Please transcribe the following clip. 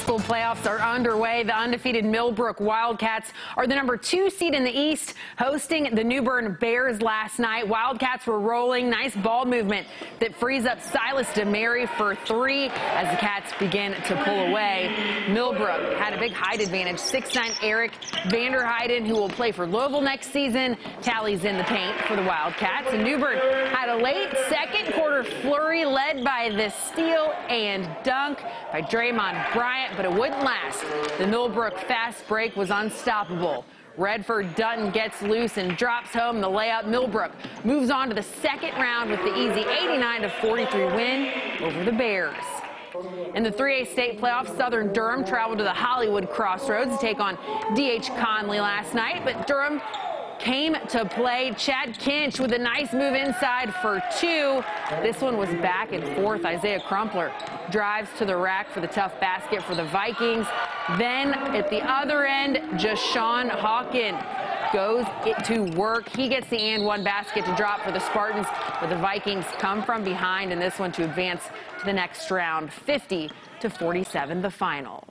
school playoffs are underway. The undefeated Millbrook Wildcats are the number two seed in the East, hosting the New Bern Bears last night. Wildcats were rolling. Nice ball movement that frees up Silas DeMary for three as the Cats begin to pull away. Millbrook had a big height advantage. 6'9 Eric van der Heijden, who will play for Louisville next season, tallies in the paint for the Wildcats. And New Bern had a late second quarter flurry led by the steal and dunk by Draymond Bryant, but it wouldn't last. The Millbrook fast break was unstoppable. Redford Dutton gets loose and drops home the layup. Millbrook moves on to the second round with the easy 89 43 win over the Bears. In the 3A state playoffs, Southern Durham traveled to the Hollywood Crossroads to take on D.H. Conley last night, but Durham came to play. Chad Kinch with a nice move inside for two. This one was back and forth. Isaiah Crumpler drives to the rack for the tough basket for the Vikings. Then at the other end, Jashawn Hawkins goes it to work. He gets the and one basket to drop for the Spartans, but the Vikings come from behind in this one to advance to the next round, 50 to 47, the final.